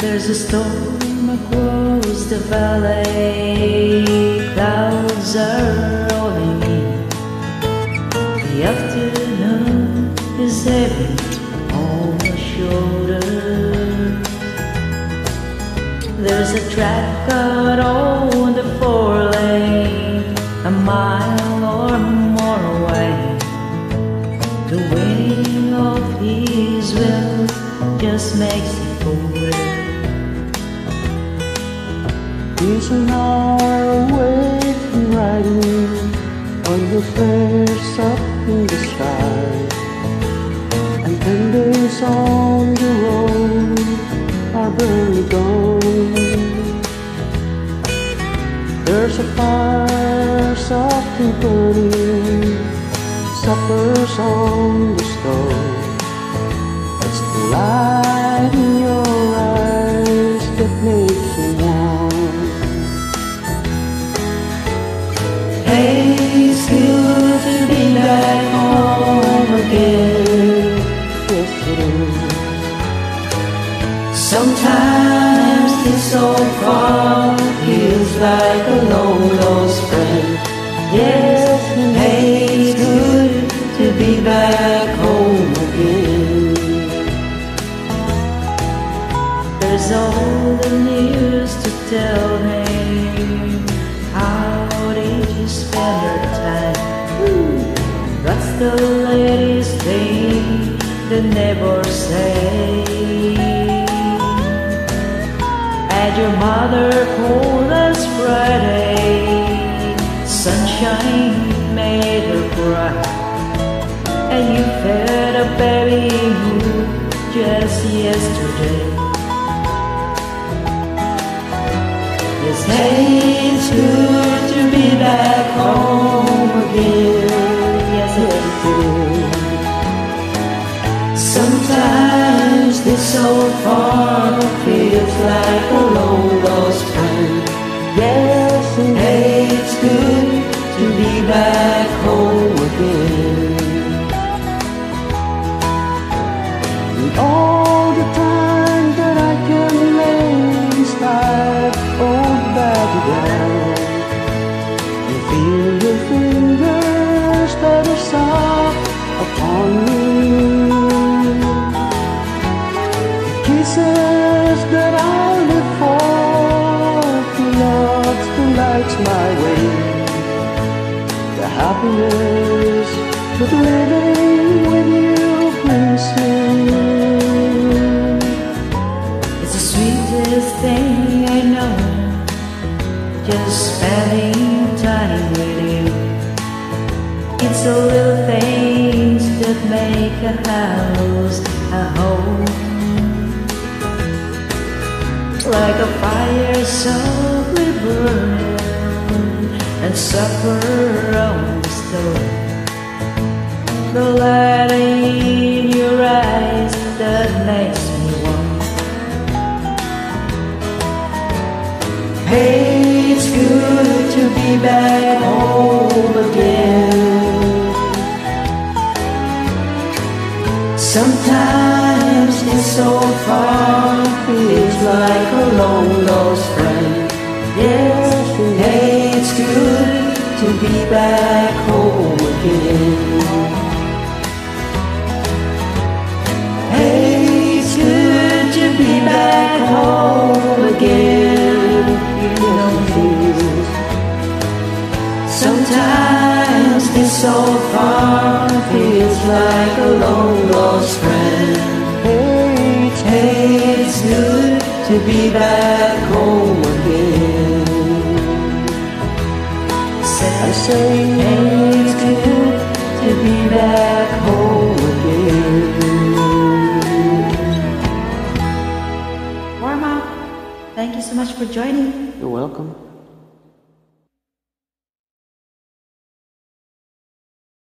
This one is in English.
There's a storm across the valley, clouds are rolling in. The afternoon is heavy on my shoulders There's a track cut on the four lane, a mile or more away. The winning of his will just makes it older. He's an hour away from riding on the flares up in the sky. And ten days on the road are barely gone. There's a fire softly burning, supper's on the stove. It's the light It. Sometimes this old farm feels like a long lost friend. Yes, hey, it's good to be back home again. There's all the news to tell me. How did you spend your they never say. Had your mother called us Friday, sunshine made her cry, and you fed a baby who just yesterday. Yes, hey, it's Sometimes far feels like a long lost friend. Yes, and hey, it's good to be back home again. And all the time that I can lay life old body down and feel your fingers that are soft upon lights my way, the happiness that living with you brings. It's the sweetest thing I know, just spending time with you. It's the little things that make a house a home. Like a fire and supper on the stove. The light in your eyes that makes me warm. Hey, it's good to be back home again. Sometimes this old farm feels like back home again. Hey, it's good to be back home again. You know this. Sometimes this old farm feels like a long lost friend. Hey, it's good to be back home again. I say Hey, it's good to be back home again. Warm up. Thank you so much for joining. you're welcome.